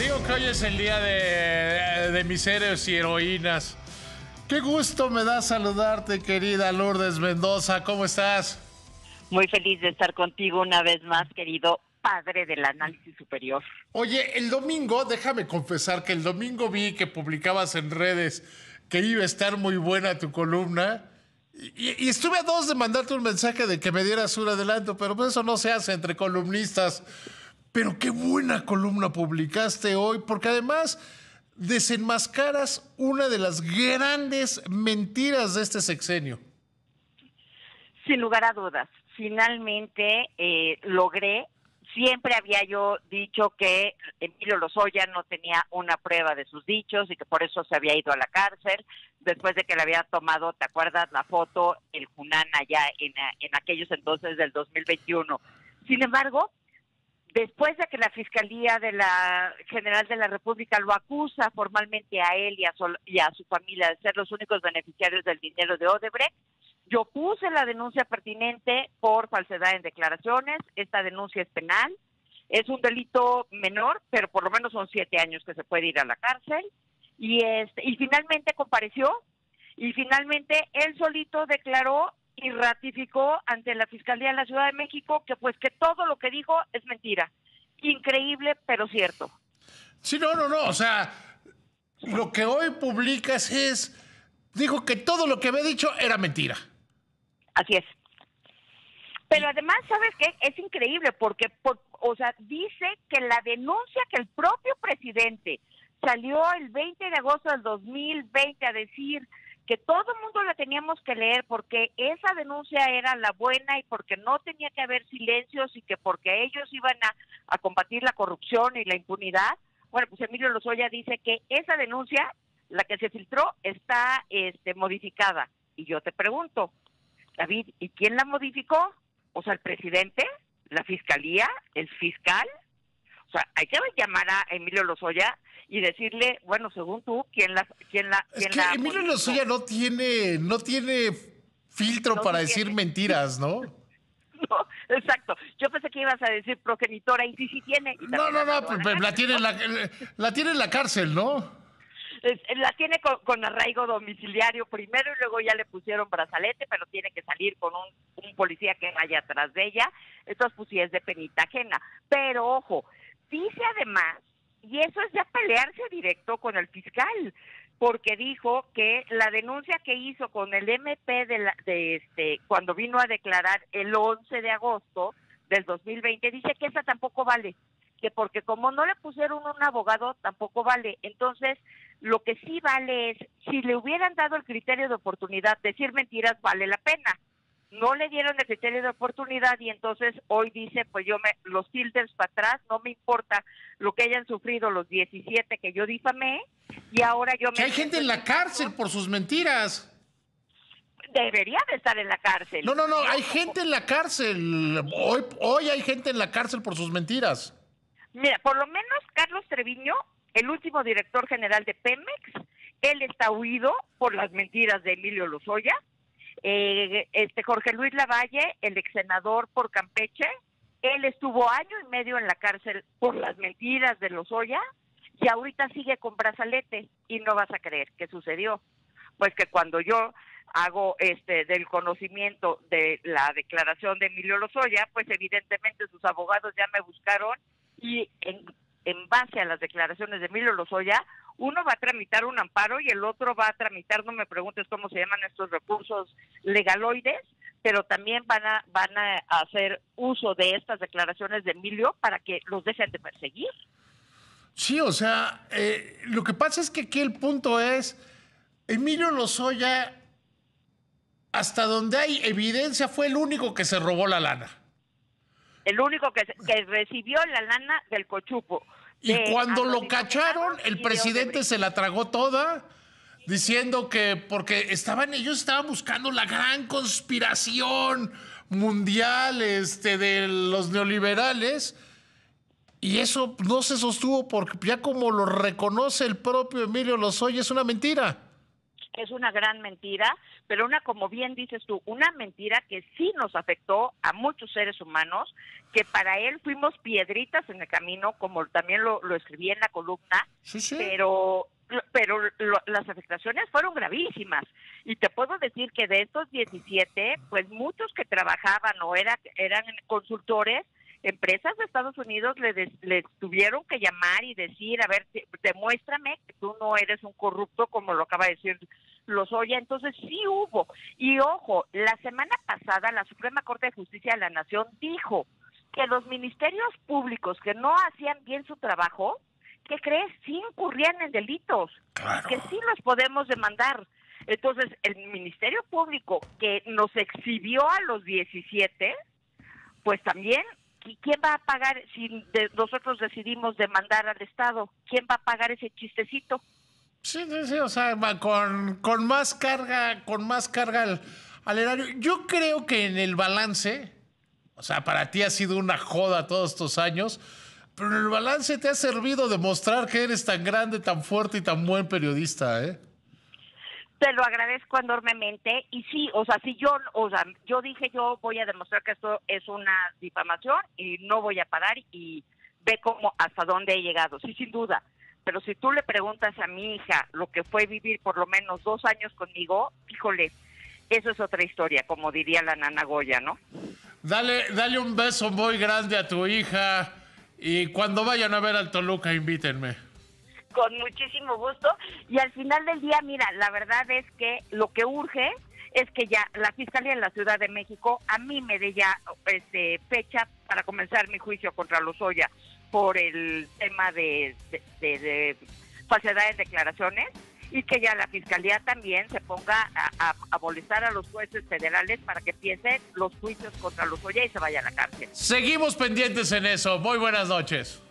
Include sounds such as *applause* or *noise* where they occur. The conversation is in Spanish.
digo que hoy es el día de, de mis héroes y heroínas. Qué gusto me da saludarte, querida Lourdes Mendoza. ¿Cómo estás? Muy feliz de estar contigo una vez más, querido padre del análisis superior. Oye, el domingo, déjame confesar que el domingo vi que publicabas en redes que iba a estar muy buena tu columna. Y, y estuve a dos de mandarte un mensaje de que me dieras un adelanto, pero pues eso no se hace entre columnistas. Pero qué buena columna publicaste hoy, porque además desenmascaras una de las grandes mentiras de este sexenio. Sin lugar a dudas, finalmente eh, logré, siempre había yo dicho que Emilio Lozoya no tenía una prueba de sus dichos y que por eso se había ido a la cárcel, después de que le había tomado, ¿te acuerdas la foto? El Junán allá en, en aquellos entonces del 2021. Sin embargo, después de que la Fiscalía de la General de la República lo acusa formalmente a él y a, su, y a su familia de ser los únicos beneficiarios del dinero de Odebrecht, yo puse la denuncia pertinente por falsedad en declaraciones. Esta denuncia es penal. Es un delito menor, pero por lo menos son siete años que se puede ir a la cárcel. Y, este, y finalmente compareció y finalmente él solito declaró y ratificó ante la Fiscalía de la Ciudad de México que pues que todo lo que dijo es mentira. Increíble, pero cierto. Sí, no, no, no, o sea, lo que hoy publicas es, dijo que todo lo que había dicho era mentira. Así es. Pero además, ¿sabes qué? Es increíble porque, por, o sea, dice que la denuncia que el propio presidente salió el 20 de agosto del 2020 a decir que todo el mundo la teníamos que leer porque esa denuncia era la buena y porque no tenía que haber silencios y que porque ellos iban a, a combatir la corrupción y la impunidad. Bueno, pues Emilio Lozoya dice que esa denuncia, la que se filtró, está este, modificada. Y yo te pregunto, David, ¿y quién la modificó? O sea, el presidente, la fiscalía, el fiscal. O sea, hay que llamar a Emilio Lozoya y decirle, bueno, según tú, ¿quién la quién la quién es que la Emilio Lozoya no tiene no tiene filtro No para tiene. decir mentiras, ¿no? *laughs* No, exacto. Yo pensé que ibas a decir progenitora y sí, sí tiene. No, no, no, acabó pues, en la tiene en la, la tiene en la cárcel, ¿no? La tiene con, con arraigo domiciliario primero y luego ya le pusieron brazalete, pero tiene que salir con un, un policía que vaya atrás de ella. Entonces, pues sí es de penita ajena. Pero ojo, dice además, y eso es ya pelearse directo con el fiscal, porque dijo que la denuncia que hizo con el MP de, la, de este cuando vino a declarar el 11 de agosto del 2020 dice que esa tampoco vale que porque como no le pusieron un abogado tampoco vale. Entonces, lo que sí vale es, si le hubieran dado el criterio de oportunidad, decir mentiras vale la pena. No le dieron el criterio de oportunidad y entonces hoy dice, pues yo me, los filters para atrás, no me importa lo que hayan sufrido los 17 que yo difamé y ahora yo Que me... hay gente en la cárcel por sus mentiras. Debería de estar en la cárcel. No, no, no, hay gente en la cárcel. Hoy, hoy hay gente en la cárcel por sus mentiras. Mira, por lo menos Carlos Treviño, el último director general de Pemex, él está huido por las mentiras de Emilio Lozoya. Eh, este Jorge Luis Lavalle, el ex senador por Campeche, él estuvo año y medio en la cárcel por las mentiras de Lozoya y ahorita sigue con brazalete y no vas a creer qué sucedió. Pues que cuando yo hago este del conocimiento de la declaración de Emilio Lozoya, pues evidentemente sus abogados ya me buscaron y en, en base a las declaraciones de Emilio Lozoya, uno va a tramitar un amparo y el otro va a tramitar, no me preguntes cómo se llaman estos recursos legaloides, pero también van a van a hacer uso de estas declaraciones de Emilio para que los dejen de perseguir. Sí, o sea, eh, lo que pasa es que aquí el punto es, Emilio Lozoya, hasta donde hay evidencia, fue el único que se robó la lana. El único que, que recibió la lana del cochupo. Y cuando lo cacharon, el de presidente se la tragó toda, diciendo que porque estaban ellos estaban buscando la gran conspiración mundial este, de los neoliberales. Y eso no se sostuvo porque ya como lo reconoce el propio Emilio Lozoya, es una mentira. Es una gran mentira, pero una, como bien dices tú, una mentira que sí nos afectó a muchos seres humanos, que para él fuimos piedritas en el camino, como también lo, lo escribí en la columna, pero pero las afectaciones fueron gravísimas. Y te puedo decir que de estos 17, pues muchos que trabajaban o era, eran consultores, empresas de Estados Unidos le, tuvieron que llamar y decir, a ver, demuéstrame que tú no eres un corrupto como lo acaba de decir Lozoya. Entonces sí hubo. Y ojo, la semana pasada la Suprema Corte de Justicia de la Nación dijo que los ministerios públicos que no hacían bien su trabajo, ¿qué crees? Sí incurrían en delitos, que sí los podemos demandar. Entonces, el Ministerio Público que nos exhibió a los 17, pues también ¿Y quién va a pagar si nosotros decidimos demandar al Estado? ¿Quién va a pagar ese chistecito? Sí, sí, o sea, con, con más carga, con más carga al, erario. Yo creo que en el balance, o sea, para ti ha sido una joda todos estos años, pero en el balance te ha servido demostrar que eres tan grande, tan fuerte y tan buen periodista, ¿eh? Te lo agradezco enormemente y sí, o sea, si yo, o sea, yo dije yo voy a demostrar que esto es una difamación y no voy a parar y ve cómo hasta dónde he llegado, sí, sin duda. Pero si tú le preguntas a mi hija lo que fue vivir por lo menos dos años conmigo, híjole, eso es otra historia, como diría la nana Goya, ¿no? Dale, dale un beso muy grande a tu hija y cuando vayan a ver al Toluca, invítenme con muchísimo gusto. Y al final del día, mira, la verdad es que lo que urge es que ya la Fiscalía en la Ciudad de México a mí me dé ya este, fecha para comenzar mi juicio contra Lozoya por el tema de, de, de declaraciones y que ya la Fiscalía también se ponga a, a, molestar a los jueces federales para que empiecen los juicios contra Lozoya y se vaya a la cárcel. Seguimos pendientes en eso. Muy buenas noches.